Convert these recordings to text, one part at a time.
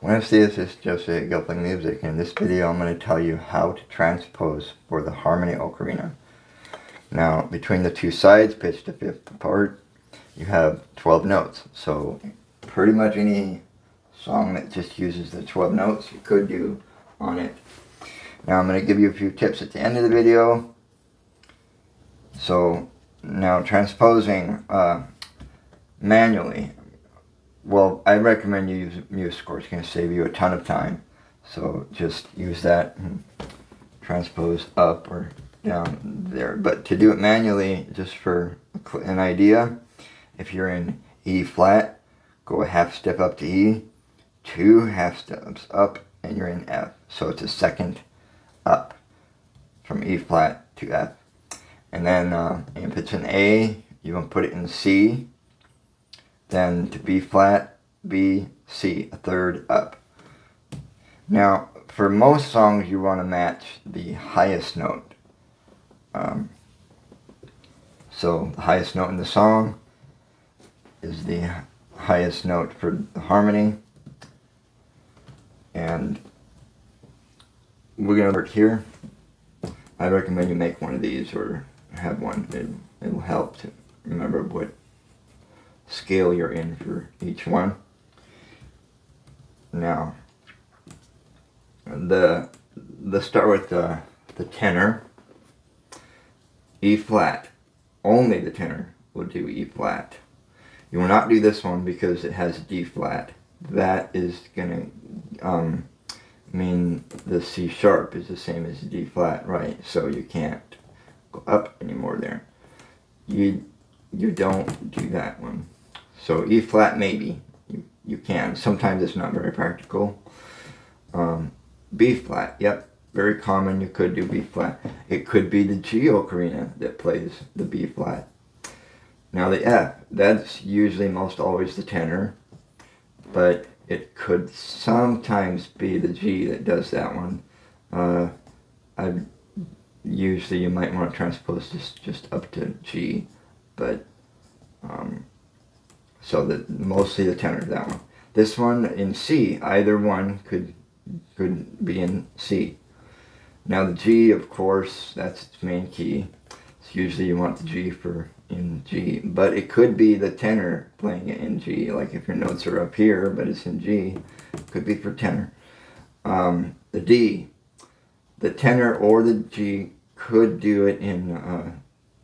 Buenos dias, it's Jose Gelfling Music. In this video, I'm going to tell you how to transpose for the harmony ocarina. Now, between the two sides, pitched a fifth apart, you have 12 notes. So, pretty much any song that just uses the 12 notes, you could do on it. Now, I'm going to give you a few tips at the end of the video. So, now transposing uh, manually, well, I recommend you use MuseScore. It's going to save you a ton of time. So just use that and transpose up or down there. But to do it manually, just for an idea, if you're in E flat, go a half step up to E, two half steps up, and you're in F. So it's a second up from E flat to F. And then uh, if it's an A, you can put it in C, then to B flat, B, C, a third up. Now, for most songs, you want to match the highest note. Um, so the highest note in the song is the highest note for the harmony. And we're going to work here. I recommend you make one of these or have one. It, it will help to remember what scale you're in for each one. Now, the let's start with the, the tenor. E flat. Only the tenor will do E flat. You will not do this one because it has D flat. That is to um, mean the C sharp is the same as D flat, right? So you can't go up anymore there. You, you don't do that one. So E flat maybe, you, you can. Sometimes it's not very practical. Um, B flat, yep, very common. You could do B flat. It could be the G ocarina that plays the B flat. Now the F, that's usually most always the tenor, but it could sometimes be the G that does that one. Uh, I usually you might want to transpose this just up to G, but um, so that mostly the tenor that one. This one in C, either one could could be in C. Now the G, of course, that's its main key. So usually you want the G for in G, but it could be the tenor playing it in G. Like if your notes are up here, but it's in G, could be for tenor. Um, the D, the tenor or the G could do it in uh,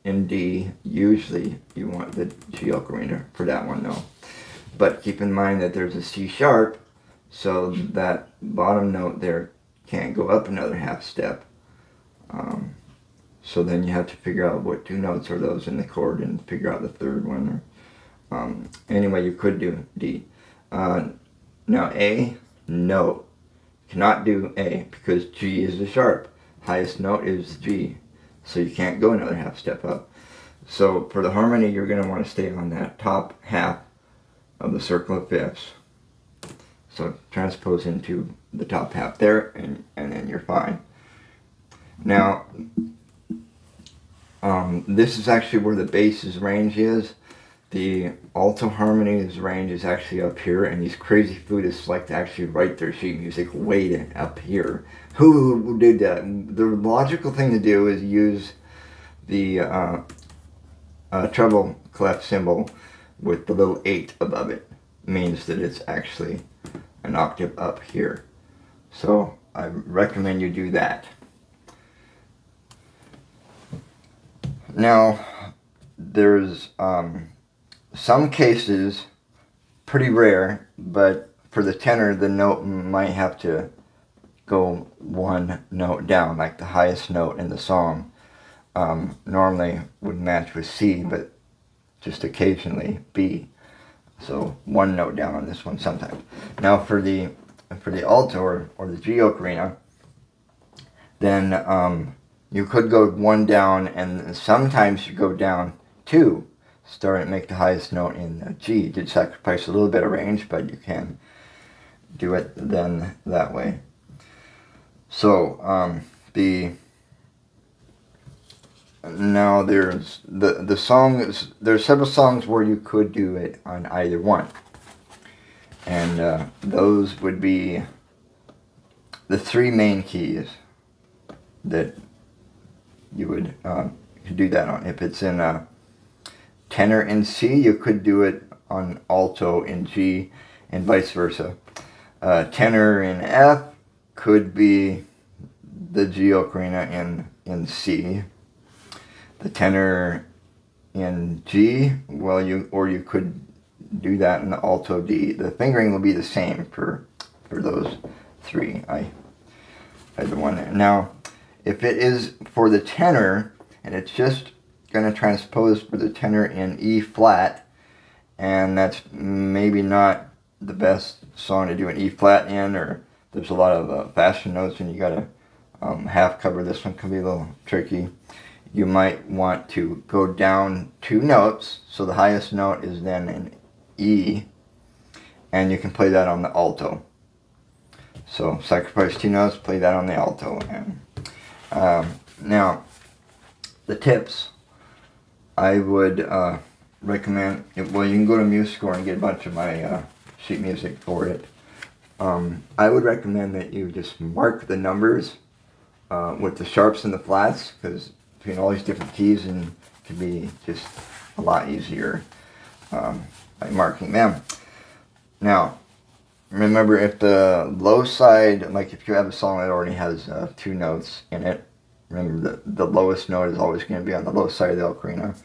in D. Usually you want the G ocarina for that one though. But keep in mind that there's a C sharp, so that bottom note there can't go up another half step. Um, so then you have to figure out what two notes are those in the chord and figure out the third one. Or, um, anyway, you could do D. Uh, now A, no. Cannot do A because G is a sharp. Highest note is G. So you can't go another half step up. So for the harmony, you're going to want to stay on that top half of the circle of fifths. So transpose into the top half there, and, and then you're fine. Now, um, this is actually where the bass's range is. The alto harmonies range is actually up here, and these crazy flutists like to actually write their sheet music way up here. Who did that? The logical thing to do is use the uh, uh, treble clef symbol with the little 8 above it. means that it's actually an octave up here. So I recommend you do that. Now, there's um, some cases, pretty rare, but for the tenor, the note might have to go one note down, like the highest note in the song. Um, normally would match with C, but just occasionally B. So one note down on this one sometimes. Now for the for the alto or, or the G ocarina, then um, you could go one down and sometimes you go down two, start and make the highest note in G. You did sacrifice a little bit of range, but you can do it then that way. So um, the now there's the the song is there's several songs where you could do it on either one. And uh, those would be the three main keys that you would uh, do that on. If it's in a tenor in C, you could do it on alto in G and vice versa. Uh, tenor in F could be the G ocarina in, in C. The tenor in G, well, you or you could do that in the alto D. The fingering will be the same for for those three. I had the one there. Now, if it is for the tenor, and it's just going to transpose for the tenor in E flat, and that's maybe not the best song to do an E flat in, or there's a lot of uh, faster notes and you got to um, half cover. This one can be a little tricky. You might want to go down two notes, so the highest note is then an E, and you can play that on the alto. So sacrifice two notes, play that on the alto. And um, now, the tips, I would uh, recommend, well you can go to MuseScore and get a bunch of my uh, sheet music for it. Um, I would recommend that you just mark the numbers uh, with the sharps and the flats because between all these different keys and can be just a lot easier um, by marking them. Now, remember if the low side, like if you have a song that already has uh, two notes in it, remember the, the lowest note is always going to be on the low side of the ocarina.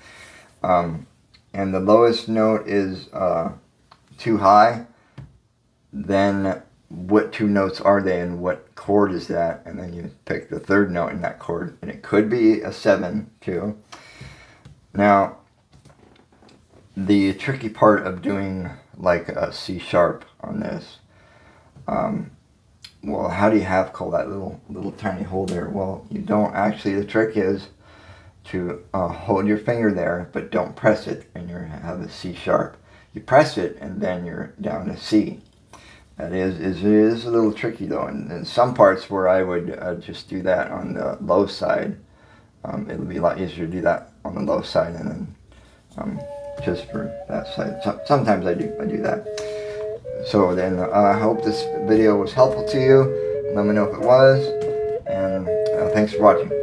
Um, and the lowest note is uh, too high, then what two notes are they and what chord is that? And then you pick the third note in that chord. And it could be a 7 too. Now, the tricky part of doing like a C sharp on this, um, well, how do you have call that little little tiny hole there? Well, you don't actually. The trick is to uh, hold your finger there, but don't press it, and you have a C sharp. You press it, and then you're down to C. That is, is, is a little tricky though, and in some parts where I would uh, just do that on the low side, um, it would be a lot easier to do that on the low side and then um, just for that side. So, sometimes I do, I do that. So then uh, I hope this video was helpful to you. Let me know if it was, and uh, thanks for watching.